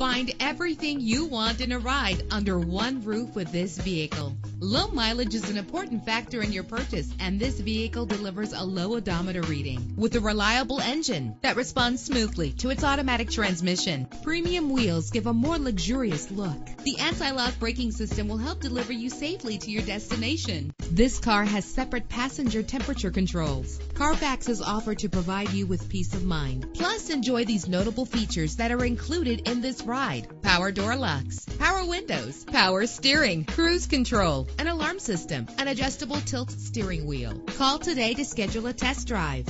Find everything you want in a ride under one roof with this vehicle. Low mileage is an important factor in your purchase, and this vehicle delivers a low odometer reading with a reliable engine that responds smoothly to its automatic transmission. Premium wheels give a more luxurious look. The anti-lock braking system will help deliver you safely to your destination. This car has separate passenger temperature controls. Carfax is offered to provide you with peace of mind. Plus, enjoy these notable features that are included in this ride. Power door locks, power windows, power steering, cruise control, an alarm system, an adjustable tilt steering wheel. Call today to schedule a test drive.